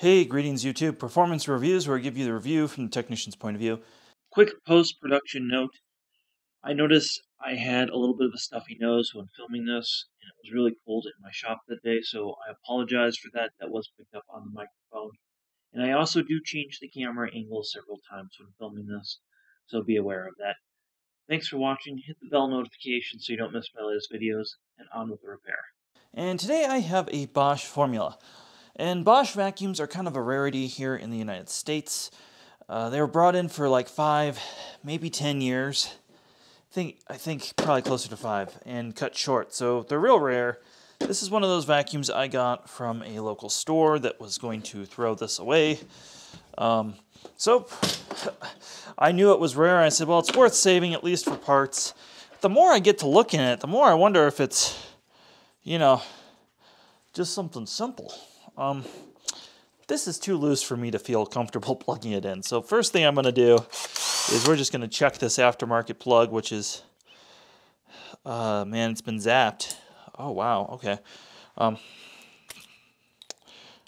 Hey, greetings YouTube. Performance reviews where I give you the review from the technician's point of view. Quick post-production note. I noticed I had a little bit of a stuffy nose when filming this, and it was really cold in my shop that day, so I apologize for that. That was picked up on the microphone. And I also do change the camera angle several times when filming this, so be aware of that. Thanks for watching. Hit the bell notification so you don't miss my latest videos, and on with the repair. And today I have a Bosch formula. And Bosch vacuums are kind of a rarity here in the United States. Uh, they were brought in for like five, maybe ten years. I think I think probably closer to five, and cut short. So they're real rare. This is one of those vacuums I got from a local store that was going to throw this away. Um, so I knew it was rare. I said, well, it's worth saving at least for parts. The more I get to looking at it, the more I wonder if it's, you know, just something simple. Um, this is too loose for me to feel comfortable plugging it in. So first thing I'm going to do is we're just going to check this aftermarket plug, which is, uh, man, it's been zapped. Oh, wow. Okay. Um,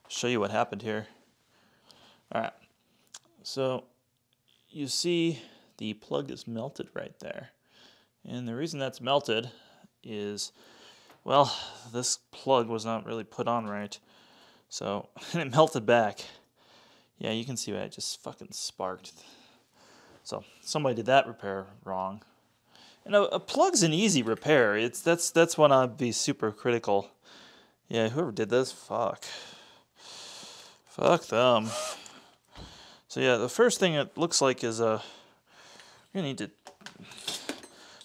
show you what happened here. All right. So you see the plug is melted right there. And the reason that's melted is, well, this plug was not really put on right. So, and it melted back. Yeah, you can see why it just fucking sparked. So, somebody did that repair wrong. And a, a plug's an easy repair. It's that's that's when I'd be super critical. Yeah, whoever did this, fuck. Fuck them. So yeah, the first thing it looks like is uh, gonna need to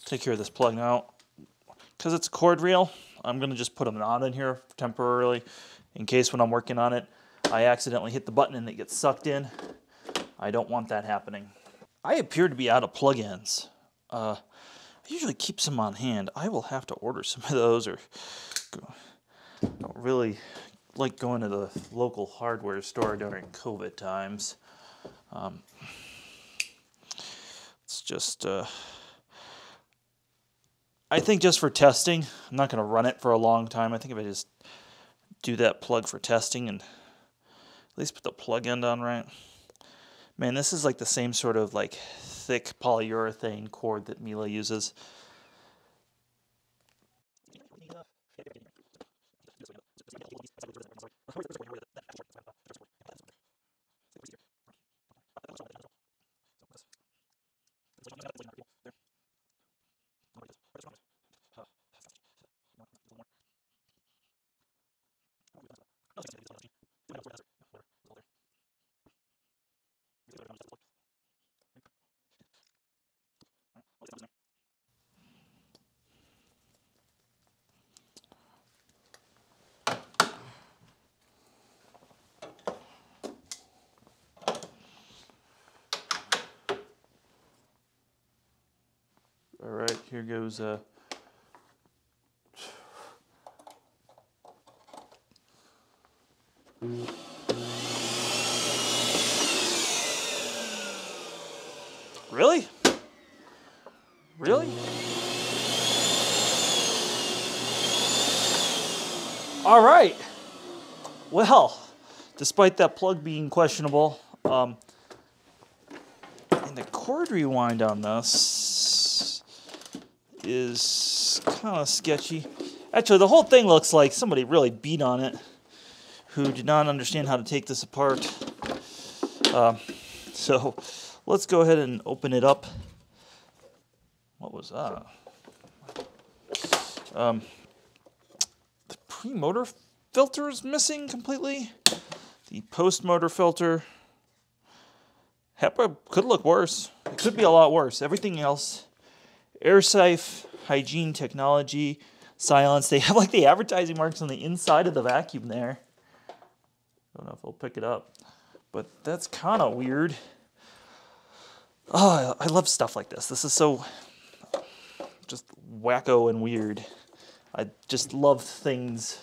take care of this plug now. Because it's a cord reel, I'm gonna just put a knot in here temporarily in case when I'm working on it, I accidentally hit the button and it gets sucked in. I don't want that happening. I appear to be out of plugins. Uh, I usually keep some on hand. I will have to order some of those or go. I don't really like going to the local hardware store during COVID times. Um, it's just, uh, I think just for testing, I'm not going to run it for a long time. I think if I just do that plug for testing and at least put the plug end on right. Man, this is like the same sort of like thick polyurethane cord that Miele uses. All right, here goes uh, Really? Really? All right. Well, despite that plug being questionable, um, and the cord rewind on this is kind of sketchy. Actually, the whole thing looks like somebody really beat on it who did not understand how to take this apart. Um, so let's go ahead and open it up. What was that? Um, the pre-motor filter is missing completely. The post-motor filter. HEPA could look worse. It could be a lot worse. Everything else, AirSafe, hygiene technology, silence. They have like the advertising marks on the inside of the vacuum there. Don't know if I'll pick it up, but that's kind of weird. Oh, I love stuff like this. This is so just wacko and weird. I just love things.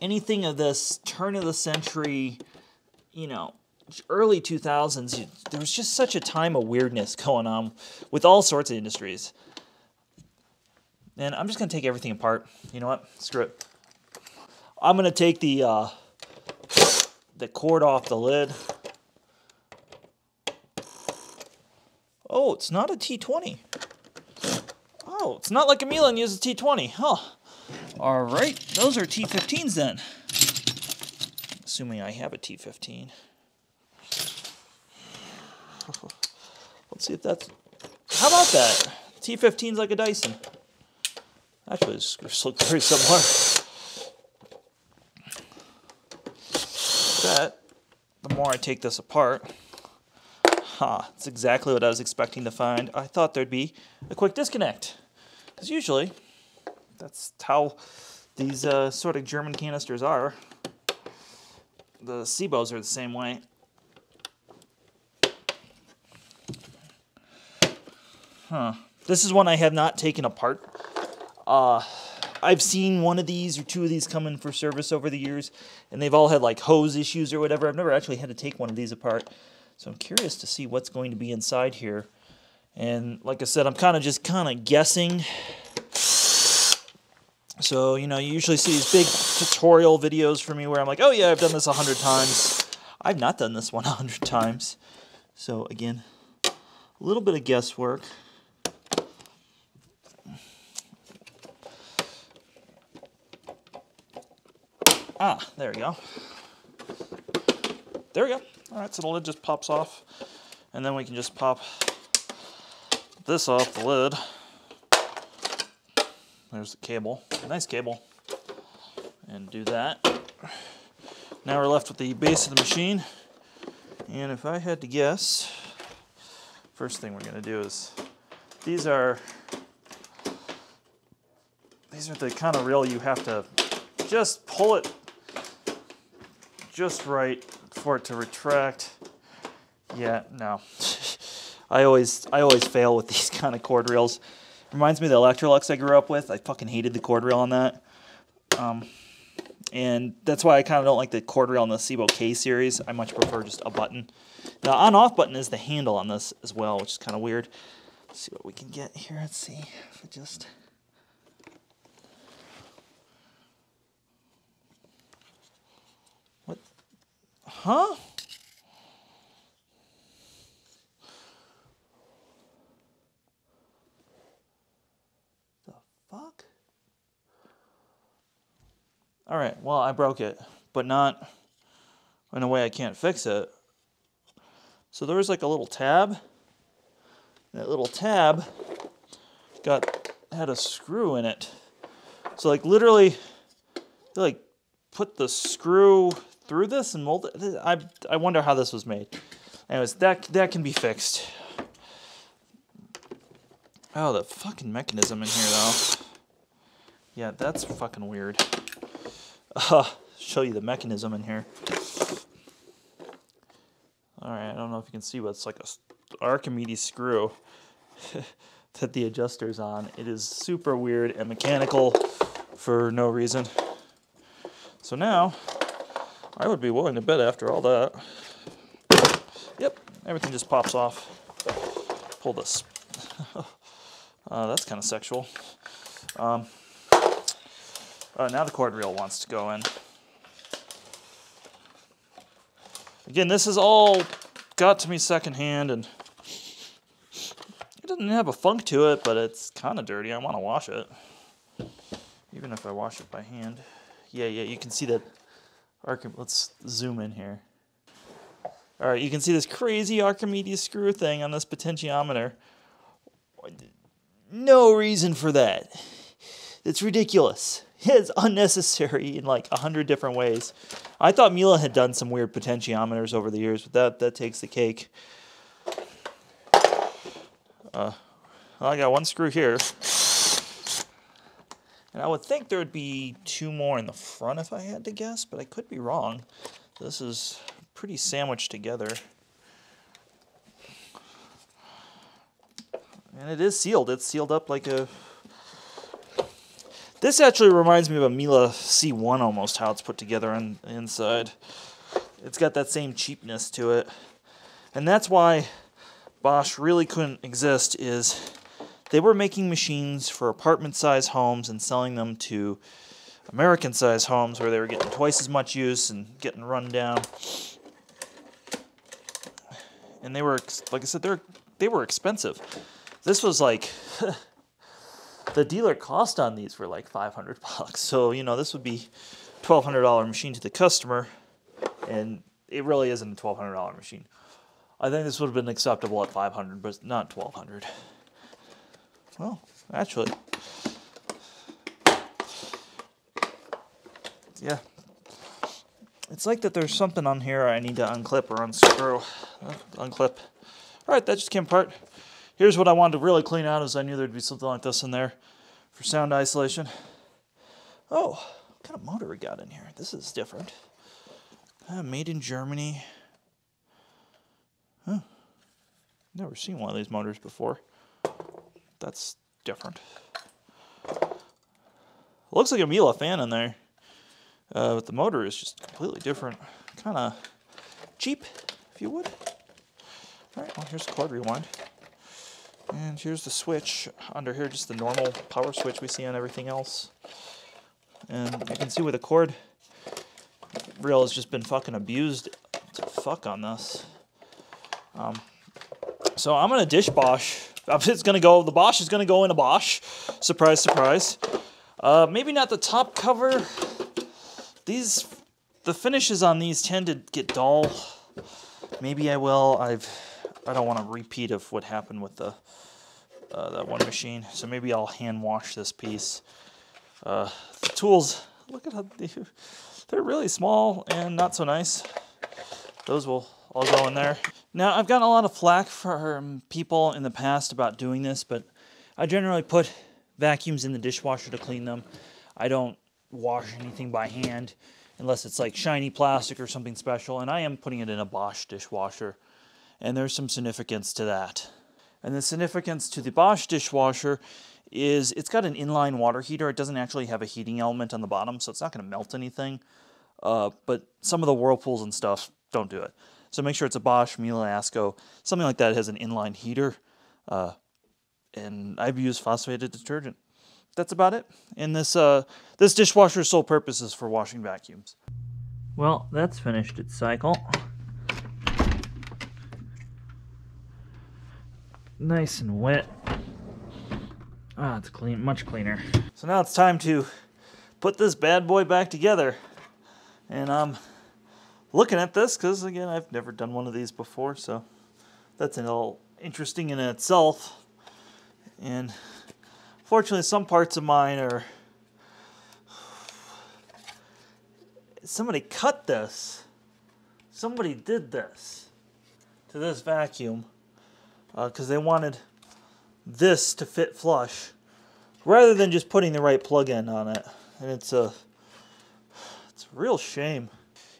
Anything of this turn of the century, you know, early 2000s, there was just such a time of weirdness going on with all sorts of industries. And I'm just going to take everything apart. You know what? Screw it. I'm going to take the uh, the cord off the lid. Oh, it's not a T20. Oh, it's not like a Miele uses T20. Huh. All right, those are T15s then. Assuming I have a T15. Let's see if that's... How about that? T15's like a Dyson. Actually, the screws look very similar. That, the more I take this apart, ha, huh, it's exactly what I was expecting to find. I thought there'd be a quick disconnect. Because usually, that's how these uh, sort of German canisters are. The Sebos are the same way. Huh. This is one I have not taken apart. Uh, I've seen one of these or two of these come in for service over the years, and they've all had like hose issues or whatever. I've never actually had to take one of these apart. So I'm curious to see what's going to be inside here. And like I said, I'm kind of just kind of guessing. So, you know, you usually see these big tutorial videos for me where I'm like, oh yeah, I've done this a hundred times. I've not done this one a hundred times. So again, a little bit of guesswork. Ah, there we go. There we go. All right, so the lid just pops off. And then we can just pop this off the lid. There's the cable. Nice cable. And do that. Now we're left with the base of the machine. And if I had to guess, first thing we're going to do is, these are, these are the kind of reel you have to just pull it just right for it to retract. Yeah, no. I always I always fail with these kind of cord reels. Reminds me of the Electrolux I grew up with. I fucking hated the cord reel on that. Um, and that's why I kind of don't like the cord reel on the Sebo K series. I much prefer just a button. The on-off button is the handle on this as well, which is kind of weird. Let's see what we can get here. Let's see if it just... Huh? The fuck? All right, well, I broke it, but not in a way I can't fix it. So there was like a little tab. That little tab got had a screw in it. So like literally, like put the screw through this and mold it. I, I wonder how this was made. Anyways, that, that can be fixed. Oh, the fucking mechanism in here, though. Yeah, that's fucking weird. Uh, show you the mechanism in here. Alright, I don't know if you can see, but it's like a Archimedes screw that the adjuster's on. It is super weird and mechanical for no reason. So now, I would be willing to bet after all that. Yep, everything just pops off. Pull this. uh, that's kind of sexual. Um, uh, now the cord reel wants to go in. Again, this is all got to me secondhand, and it doesn't have a funk to it, but it's kind of dirty. I want to wash it, even if I wash it by hand. Yeah, yeah, you can see that Archim let's zoom in here. All right, you can see this crazy Archimedes screw thing on this potentiometer. No reason for that. It's ridiculous. It's unnecessary in like a hundred different ways. I thought Miele had done some weird potentiometers over the years, but that, that takes the cake. Uh, well, I got one screw here. And I would think there would be two more in the front if I had to guess, but I could be wrong. This is pretty sandwiched together. And it is sealed. It's sealed up like a... This actually reminds me of a Miele C1 almost, how it's put together on the inside. It's got that same cheapness to it. And that's why Bosch really couldn't exist is they were making machines for apartment size homes and selling them to American size homes where they were getting twice as much use and getting run down. And they were, like I said, they're they were expensive. This was like the dealer cost on these were like 500 bucks. So you know this would be $1,200 machine to the customer, and it really isn't a $1,200 machine. I think this would have been acceptable at 500, but not 1200. Well, actually, yeah. It's like that there's something on here I need to unclip or unscrew. Uh, unclip. Alright, that just came apart. Here's what I wanted to really clean out is I knew there'd be something like this in there for sound isolation. Oh, what kind of motor we got in here? This is different. Uh, made in Germany. Huh. Never seen one of these motors before. That's different. Looks like a Miele fan in there. Uh, but the motor is just completely different. Kind of cheap, if you would. Alright, well here's the cord rewind. And here's the switch. Under here, just the normal power switch we see on everything else. And you can see where the cord rail has just been fucking abused to fuck on this. Um, so I'm gonna dish Bosch. It's gonna go. The Bosch is gonna go in a Bosch. Surprise, surprise. Uh, maybe not the top cover. These, the finishes on these tend to get dull. Maybe I will. I've, I don't want a repeat of what happened with the uh, that one machine. So maybe I'll hand wash this piece. Uh, the tools. Look at how they, they're really small and not so nice. Those will all go in there. Now, I've gotten a lot of flack from people in the past about doing this, but I generally put vacuums in the dishwasher to clean them. I don't wash anything by hand unless it's like shiny plastic or something special, and I am putting it in a Bosch dishwasher, and there's some significance to that. And the significance to the Bosch dishwasher is it's got an inline water heater. It doesn't actually have a heating element on the bottom, so it's not going to melt anything. Uh, but some of the Whirlpools and stuff don't do it. So make sure it's a Bosch, Miele, Asko, something like that has an inline heater. Uh, and I've used phosphated detergent. That's about it. And this uh, this dishwasher's sole purpose is for washing vacuums. Well, that's finished its cycle. Nice and wet. Ah, it's clean, much cleaner. So now it's time to put this bad boy back together. And I'm looking at this because, again, I've never done one of these before, so that's all interesting in itself. And fortunately, some parts of mine are. Somebody cut this. Somebody did this to this vacuum because uh, they wanted this to fit flush rather than just putting the right plug-in on it. And it's a, it's a real shame.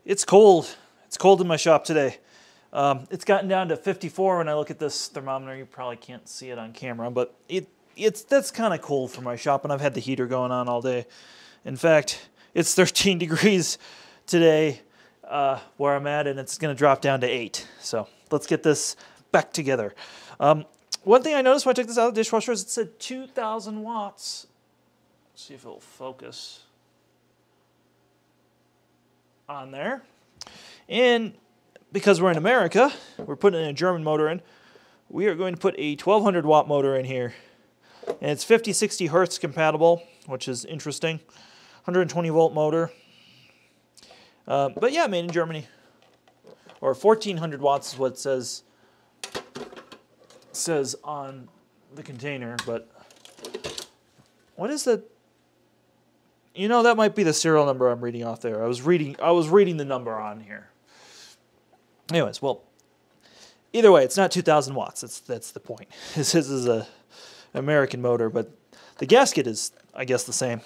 It's cold. It's cold in my shop today. Um, it's gotten down to 54 when I look at this thermometer. You probably can't see it on camera, but it it's that's kind of cold for my shop, and I've had the heater going on all day. In fact, it's 13 degrees today uh, where I'm at, and it's going to drop down to 8. So let's get this back together. Um, one thing I noticed when I took this out of the dishwasher is it said 2,000 watts. Let's see if it'll focus on there. And because we're in America, we're putting a German motor in. We are going to put a 1200 watt motor in here. And it's 50, 60 hertz compatible, which is interesting. 120 volt motor. Uh, but yeah, made in Germany. Or 1400 watts is what it says says on the container, but what is the you know that might be the serial number I'm reading off there. I was reading I was reading the number on here. Anyways, well, either way, it's not 2,000 watts. That's that's the point. This is a American motor, but the gasket is, I guess, the same.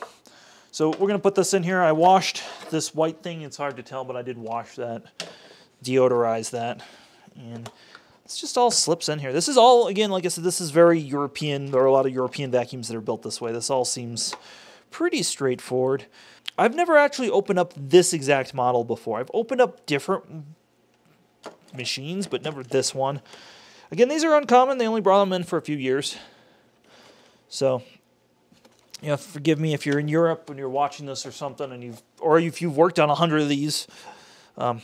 So we're gonna put this in here. I washed this white thing. It's hard to tell, but I did wash that, deodorize that, and it's just all slips in here. This is all, again, like I said, this is very European. There are a lot of European vacuums that are built this way. This all seems pretty straightforward. I've never actually opened up this exact model before. I've opened up different machines, but never this one. Again, these are uncommon. They only brought them in for a few years. So, you know, forgive me if you're in Europe and you're watching this or something, and you've or if you've worked on a hundred of these. Um,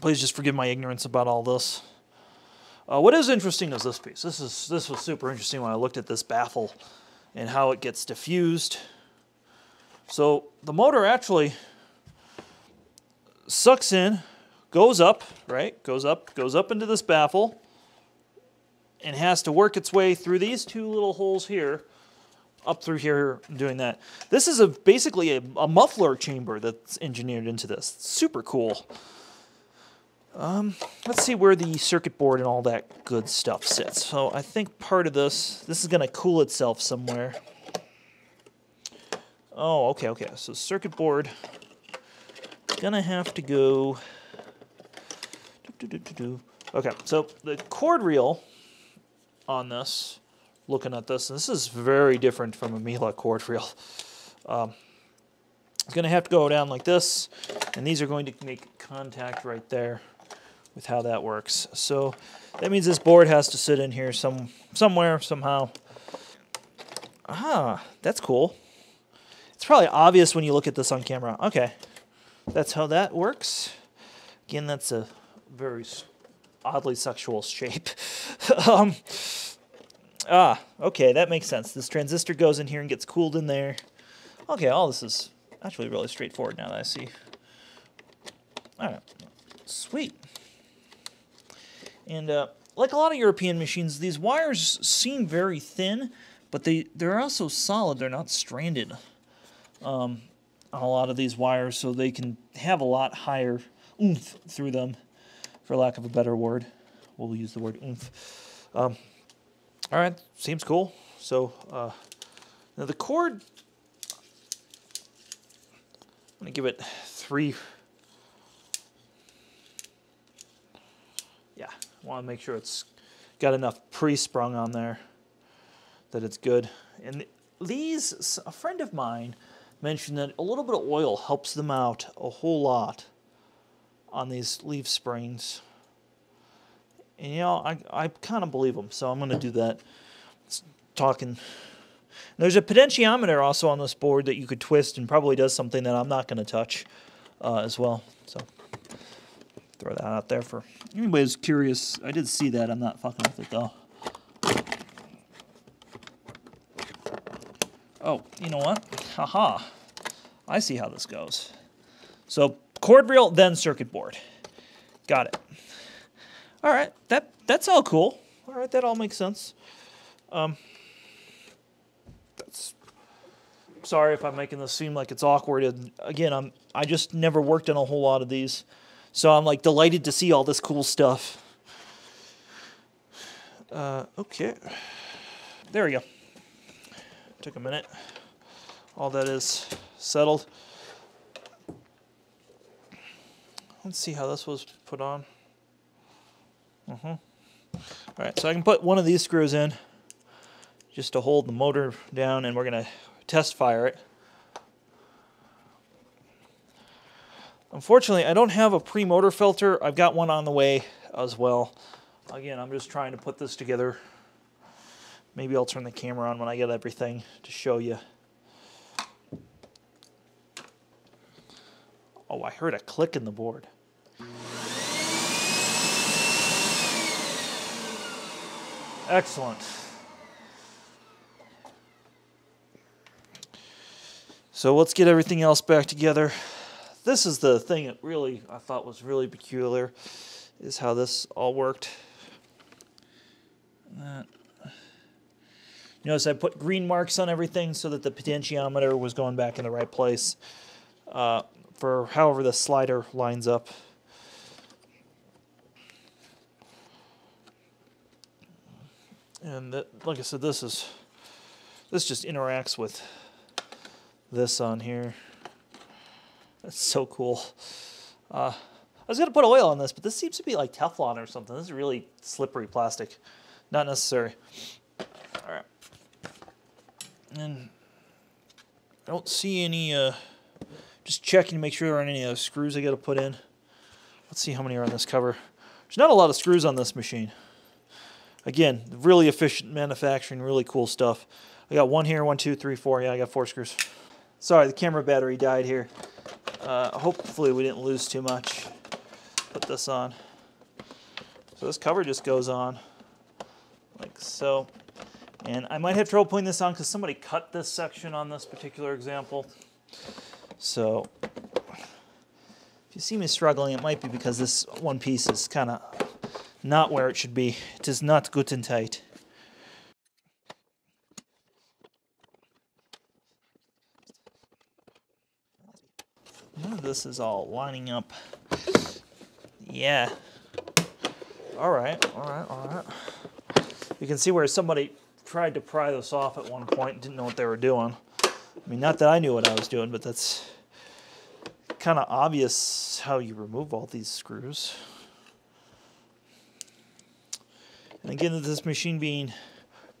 please just forgive my ignorance about all this. Uh, what is interesting is this piece. This is this was super interesting when I looked at this baffle and how it gets diffused. So the motor actually sucks in, goes up, right? Goes up, goes up into this baffle, and has to work its way through these two little holes here, up through here, doing that. This is a basically a, a muffler chamber that's engineered into this. super cool. Um, let's see where the circuit board and all that good stuff sits. So I think part of this, this is going to cool itself somewhere. Oh, okay, okay. So circuit board, gonna have to go. Okay, so the cord reel on this, looking at this, this is very different from a Miele cord reel. Um, it's going to have to go down like this, and these are going to make contact right there with how that works. So that means this board has to sit in here some somewhere, somehow. Ah, that's cool. It's probably obvious when you look at this on camera. Okay, that's how that works. Again, that's a very oddly sexual shape. um, ah, okay, that makes sense. This transistor goes in here and gets cooled in there. Okay, all this is actually really straightforward now that I see. All right, sweet. And uh, like a lot of European machines, these wires seem very thin, but they, they're also solid. They're not stranded um, on a lot of these wires, so they can have a lot higher oomph through them for lack of a better word. We'll use the word oomph. Um, all right, seems cool. So uh, now the cord, I'm gonna give it three. Yeah, I want to make sure it's got enough pre-sprung on there that it's good. And these, a friend of mine mentioned that a little bit of oil helps them out a whole lot on these leaf springs. And you know, I, I kind of believe them, so I'm going to do that. It's talking. There's a potentiometer also on this board that you could twist and probably does something that I'm not going to touch uh, as well. So throw that out there for anybody who's curious. I did see that. I'm not fucking with it though. Oh, you know what? Haha. I see how this goes. So cord reel, then circuit board. Got it. All right, that that's all cool. All right, that all makes sense. Um, that's sorry if I'm making this seem like it's awkward. And again, I'm I just never worked on a whole lot of these, so I'm like delighted to see all this cool stuff. Uh, okay, there we go. Took a minute. All that is settled. Let's see how this was put on. Uh-huh. All right, so I can put one of these screws in just to hold the motor down, and we're to test fire it. Unfortunately, I don't have a pre-motor filter. I've got one on the way as well. Again, I'm just trying to put this together. Maybe I'll turn the camera on when I get everything to show you. Oh, I heard a click in the board. Excellent. So let's get everything else back together. This is the thing that really I thought was really peculiar, is how this all worked. Notice I put green marks on everything so that the potentiometer was going back in the right place uh, for however the slider lines up. and that, like I said, this is this just interacts with this on here. That's so cool. Uh, I was gonna put oil on this, but this seems to be like Teflon or something. This is really slippery plastic. Not necessary. All right. And I don't see any. Uh, just checking to make sure there aren't any uh, screws I got to put in. Let's see how many are on this cover. There's not a lot of screws on this machine. Again, really efficient manufacturing, really cool stuff. I got one here, one, two, three, four. Yeah, I got four screws. Sorry, the camera battery died here. Uh, hopefully we didn't lose too much. Put this on. So this cover just goes on like so. And I might have trouble putting this on because somebody cut this section on this particular example. So if you see me struggling, it might be because this one piece is kind of not where it should be. It is not good and tight. This is all lining up. Yeah. All right, all right, all right. You can see where somebody tried to pry this off at one point didn't know what they were doing. I mean, not that I knew what I was doing, but that's kind of obvious how you remove all these screws. And again, this machine being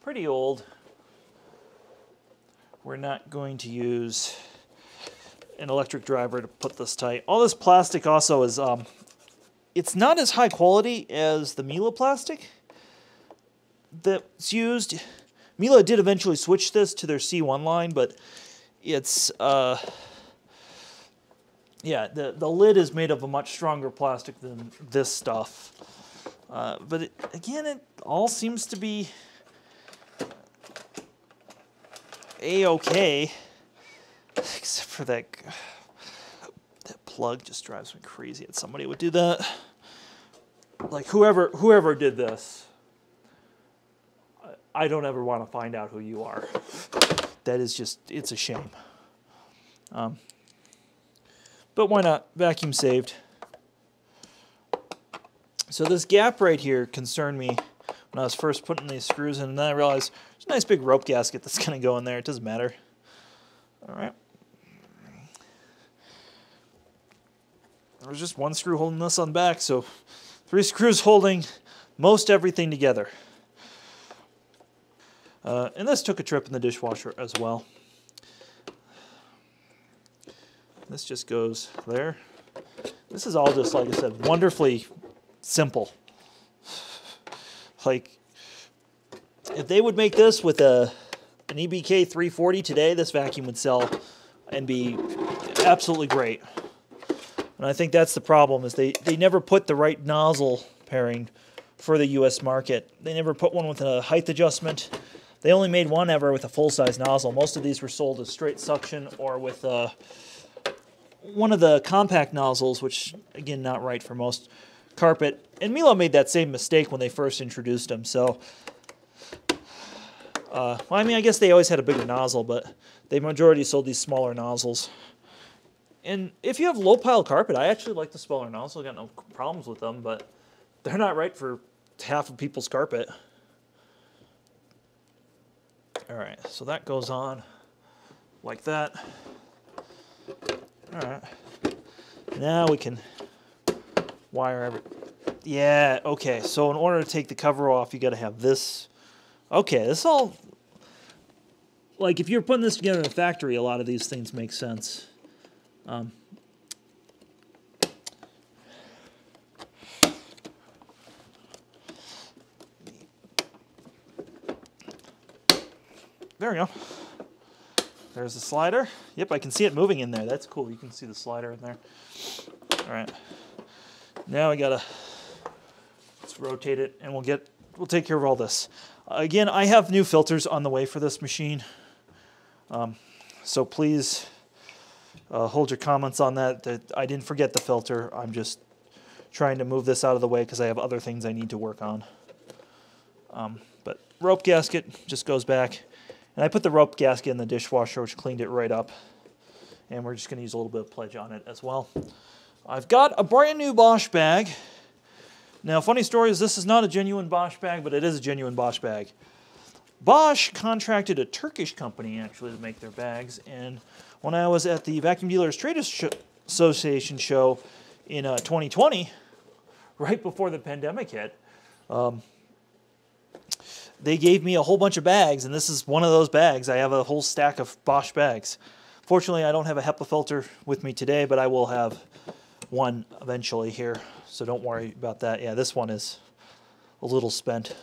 pretty old, we're not going to use an electric driver to put this tight. All this plastic also is, um, it's not as high quality as the Miele plastic that's used. Miele did eventually switch this to their C1 line, but it's, uh, yeah, the, the lid is made of a much stronger plastic than this stuff. Uh, but it, again, it all seems to be a-okay. Except for that, that plug just drives me crazy that somebody would do that. Like whoever whoever did this, I don't ever want to find out who you are. That is just, it's a shame. Um, but why not? Vacuum saved. So this gap right here concerned me when I was first putting these screws in, and then I realized there's a nice big rope gasket that's going to go in there. It doesn't matter. All right. There's just one screw holding this on the back, so three screws holding most everything together. Uh, and this took a trip in the dishwasher as well. This just goes there. This is all just, like I said, wonderfully simple. Like, if they would make this with a an EBK 340 today, this vacuum would sell and be absolutely great. And I think that's the problem is they, they never put the right nozzle pairing for the US market. They never put one with a height adjustment. They only made one ever with a full-size nozzle. Most of these were sold as straight suction or with uh, one of the compact nozzles, which, again, not right for most carpet. And Miele made that same mistake when they first introduced them. So uh, well, I mean, I guess they always had a bigger nozzle, but they majority sold these smaller nozzles. And if you have low pile carpet, I actually like the smaller nozzle. I got no problems with them, but they're not right for half of people's carpet. All right, so that goes on like that. All right. Now we can wire every. Yeah, okay. So in order to take the cover off, you got to have this Okay, this all like if you're putting this together in a factory, a lot of these things make sense. Um, there we go. There's the slider. Yep, I can see it moving in there. That's cool. You can see the slider in there. All right. Now we gotta let's rotate it, and we'll get we'll take care of all this. Again, I have new filters on the way for this machine. Um, so please uh, hold your comments on that. That I didn't forget the filter. I'm just trying to move this out of the way because I have other things I need to work on. Um, but rope gasket just goes back. And I put the rope gasket in the dishwasher, which cleaned it right up. And we're just going to use a little bit of pledge on it as well. I've got a brand new Bosch bag. Now, funny story is this is not a genuine Bosch bag, but it is a genuine Bosch bag. Bosch contracted a Turkish company actually to make their bags, and when I was at the Vacuum Dealers Trade Association show in uh, 2020, right before the pandemic hit, um, they gave me a whole bunch of bags, and this is one of those bags. I have a whole stack of Bosch bags. Fortunately, I don't have a HEPA filter with me today, but I will have one eventually here so don't worry about that. Yeah, this one is a little spent.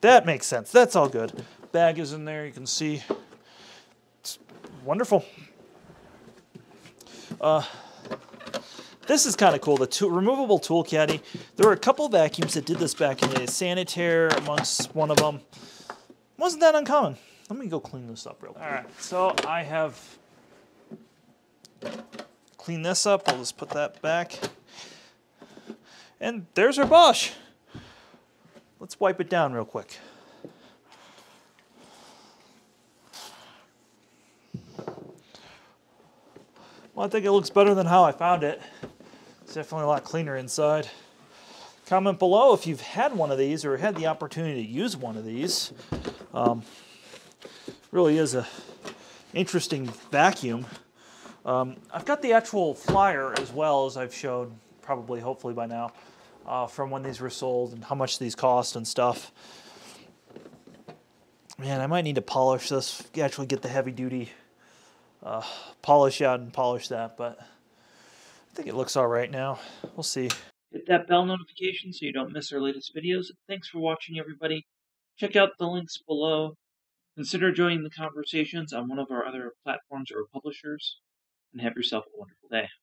That makes sense. That's all good. bag is in there. You can see wonderful. Uh, this is kind of cool. The tool, removable tool caddy. There were a couple vacuums that did this back in the day. Sanitaire amongst one of them. Wasn't that uncommon. Let me go clean this up real quick. All right, so I have cleaned this up. I'll just put that back. And there's our Bosch. Let's wipe it down real quick. Well, I think it looks better than how I found it. It's definitely a lot cleaner inside. Comment below if you've had one of these or had the opportunity to use one of these. Um, really is a interesting vacuum. Um, I've got the actual flyer as well as I've shown probably hopefully by now uh, from when these were sold and how much these cost and stuff. Man, I might need to polish this, actually get the heavy duty uh, polish out and polish that, but I think it looks all right now. We'll see. Hit that bell notification so you don't miss our latest videos. Thanks for watching, everybody. Check out the links below. Consider joining the conversations on one of our other platforms or publishers, and have yourself a wonderful day.